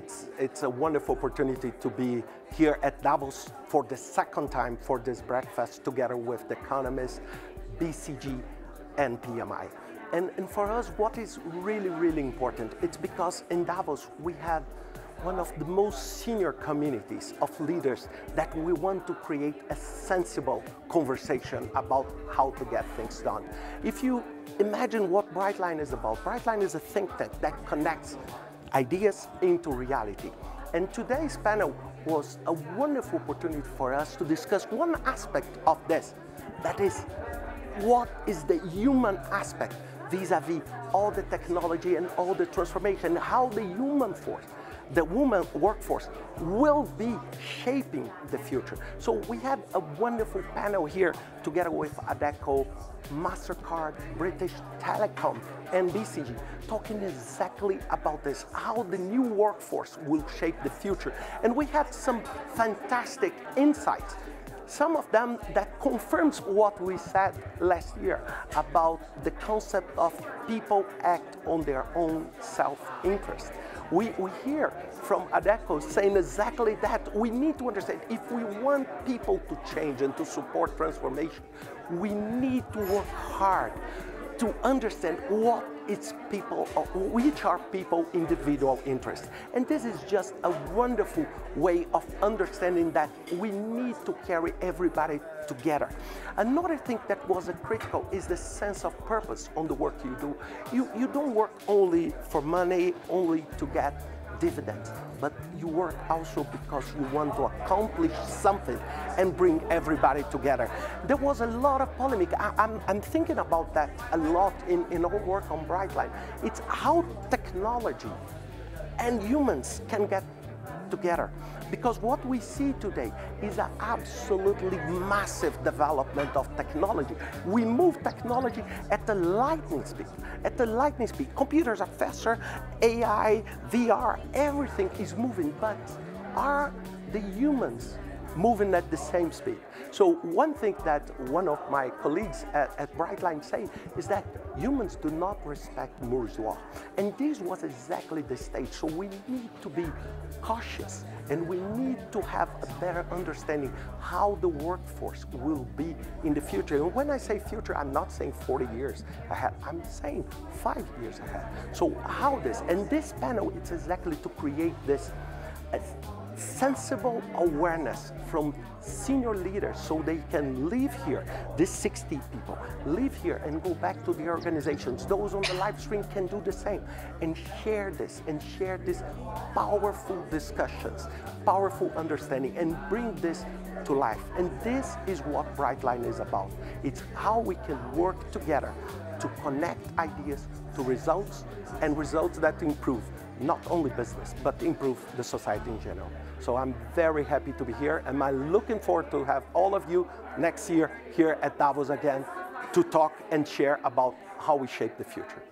it's, it's a wonderful opportunity to be here at Davos for the second time for this breakfast together with the economists, BCG, and PMI. And, and for us, what is really, really important, it's because in Davos we have one of the most senior communities of leaders that we want to create a sensible conversation about how to get things done. If you imagine what Brightline is about, Brightline is a think tank that connects ideas into reality. And today's panel was a wonderful opportunity for us to discuss one aspect of this, that is, what is the human aspect vis-a-vis -vis all the technology and all the transformation, how the human force the woman workforce will be shaping the future. So we have a wonderful panel here together with Adecco, MasterCard, British Telecom, and BCG, talking exactly about this, how the new workforce will shape the future. And we have some fantastic insights some of them that confirms what we said last year about the concept of people act on their own self-interest. We, we hear from Adecco saying exactly that. We need to understand if we want people to change and to support transformation, we need to work hard to understand what its people, which are people individual interests. And this is just a wonderful way of understanding that we need to carry everybody together. Another thing that was critical is the sense of purpose on the work you do. You, you don't work only for money, only to get dividends, but you work also because you want to accomplish something and bring everybody together. There was a lot of polemic. I, am I'm, I'm thinking about that a lot in, in our work on Brightline. It's how technology and humans can get together. Because what we see today is an absolutely massive development of technology. We move technology at the lightning speed. At the lightning speed. Computers are faster, AI, VR, everything is moving, but are the humans moving at the same speed. So one thing that one of my colleagues at, at Brightline say is that humans do not respect Moore's law. And this was exactly the stage. So we need to be cautious and we need to have a better understanding how the workforce will be in the future. And when I say future, I'm not saying 40 years ahead, I'm saying five years ahead. So how this, and this panel, it's exactly to create this sensible awareness from senior leaders so they can live here, these 60 people, live here and go back to the organizations. Those on the live stream can do the same and share this and share these powerful discussions, powerful understanding and bring this to life. And this is what Brightline is about. It's how we can work together to connect ideas to results and results that improve not only business, but improve the society in general. So I'm very happy to be here and I'm looking forward to have all of you next year here at Davos again to talk and share about how we shape the future.